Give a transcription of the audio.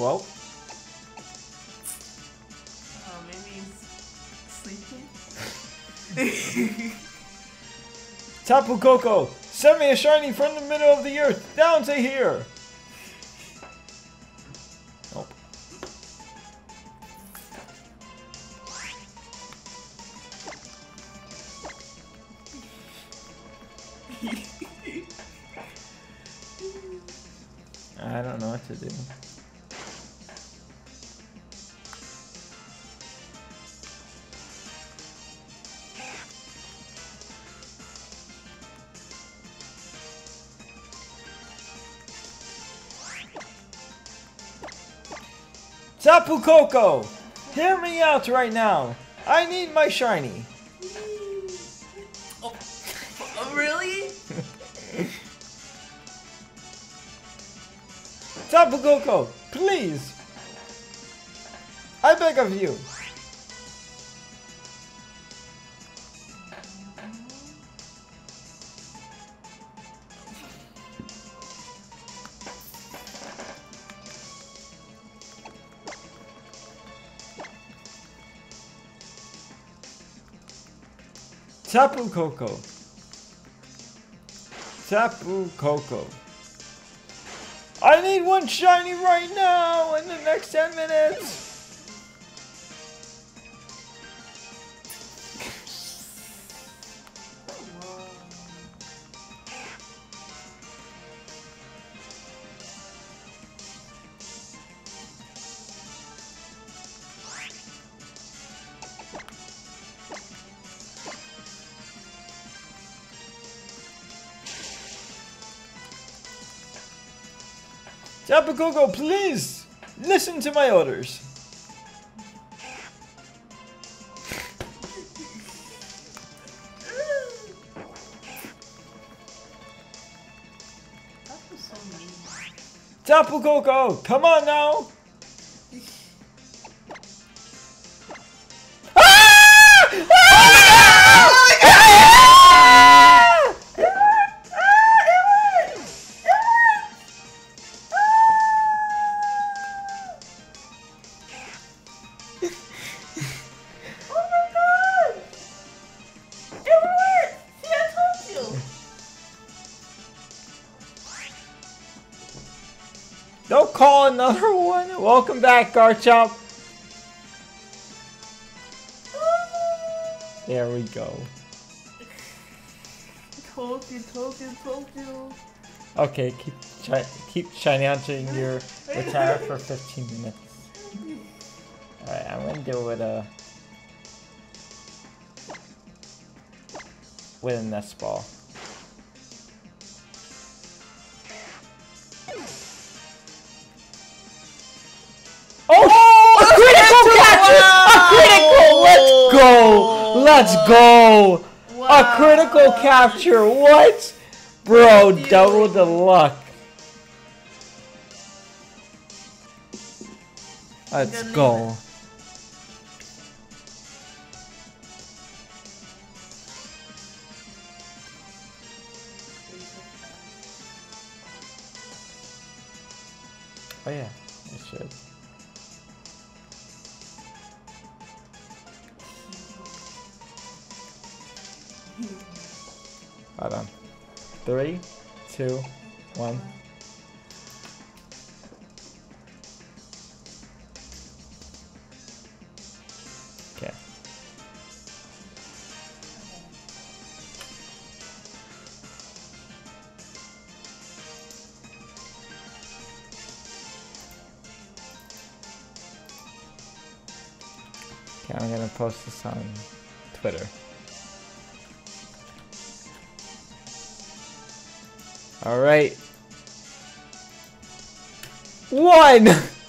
Well, Oh, maybe he's sleeping. Tapu Koko, send me a shiny from the middle of the earth down to here. Nope. I don't know what to do. Tapu Koko, hear me out right now. I need my shiny. oh, oh, really? Tapu Koko, please. I beg of you. Tapu Koko. Tapu Koko. I need one shiny right now in the next 10 minutes. Tapu Koko, please listen to my orders. Tapu Koko, come on now. Don't call another one. Welcome back, Garchomp. There we go. Okay, keep shi keep shiny hunting your retire for 15 minutes. Alright, I'm gonna deal with a with a nest ball. Let's go! Let's go! A critical capture! What? Bro, double the luck. Let's go. Oh yeah, it should. Hold on. Three, two, one. Okay. Okay, I'm gonna post this on Twitter. All right. One.